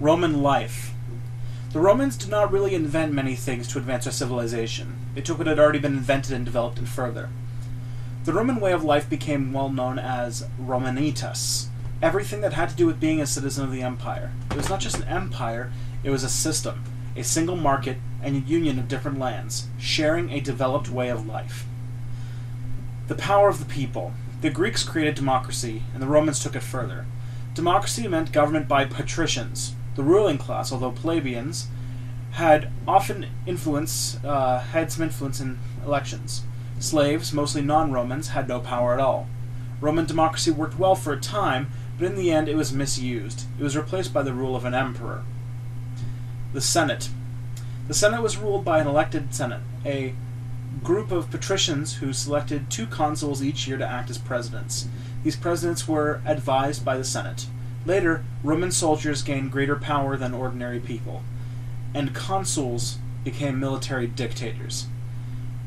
Roman life. The Romans did not really invent many things to advance their civilization. They took what had already been invented and developed it further. The Roman way of life became well known as Romanitas, everything that had to do with being a citizen of the empire. It was not just an empire, it was a system, a single market, and a union of different lands, sharing a developed way of life. The power of the people. The Greeks created democracy, and the Romans took it further. Democracy meant government by patricians. The ruling class, although plebeians, had often influence, uh, had some influence in elections. Slaves, mostly non-Romans, had no power at all. Roman democracy worked well for a time, but in the end it was misused. It was replaced by the rule of an emperor. The Senate. The Senate was ruled by an elected Senate, a group of patricians who selected two consuls each year to act as presidents. These presidents were advised by the Senate. Later, Roman soldiers gained greater power than ordinary people, and consuls became military dictators.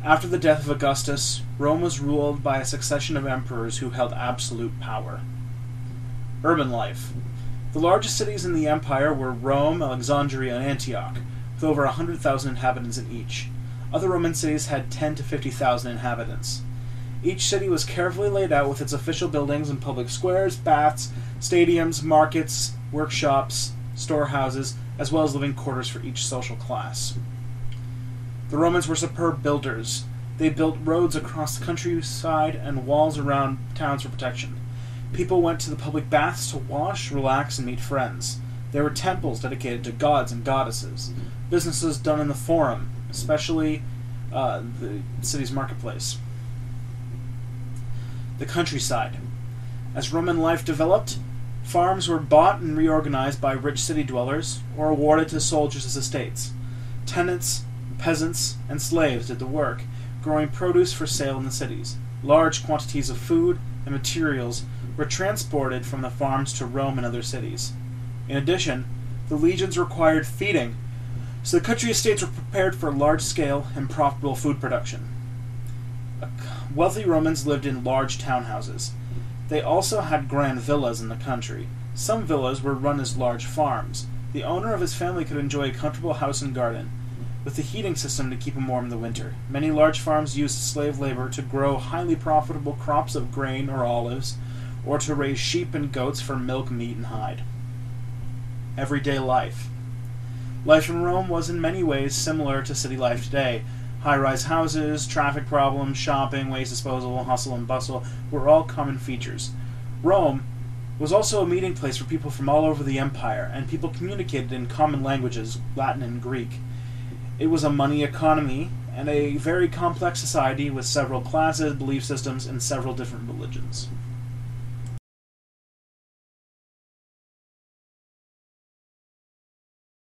After the death of Augustus, Rome was ruled by a succession of emperors who held absolute power. Urban life. The largest cities in the empire were Rome, Alexandria, and Antioch, with over 100,000 inhabitants in each. Other Roman cities had 10 to 50,000 inhabitants. Each city was carefully laid out with its official buildings and public squares, baths, stadiums, markets, workshops, storehouses, as well as living quarters for each social class. The Romans were superb builders. They built roads across the countryside and walls around towns for protection. People went to the public baths to wash, relax, and meet friends. There were temples dedicated to gods and goddesses. Businesses done in the Forum, especially uh, the city's marketplace. The countryside. As Roman life developed, farms were bought and reorganized by rich city dwellers or awarded to soldiers as estates. Tenants Peasants and slaves did the work, growing produce for sale in the cities. Large quantities of food and materials were transported from the farms to Rome and other cities. In addition, the legions required feeding, so the country estates were prepared for large scale and profitable food production. Wealthy Romans lived in large townhouses. They also had grand villas in the country. Some villas were run as large farms. The owner of his family could enjoy a comfortable house and garden with a heating system to keep him warm in the winter. Many large farms used slave labor to grow highly profitable crops of grain or olives, or to raise sheep and goats for milk, meat, and hide. Everyday life. Life in Rome was in many ways similar to city life today. High rise houses, traffic problems, shopping, waste disposal, hustle and bustle were all common features. Rome was also a meeting place for people from all over the empire, and people communicated in common languages, Latin and Greek. It was a money economy and a very complex society with several classes, belief systems, and several different religions.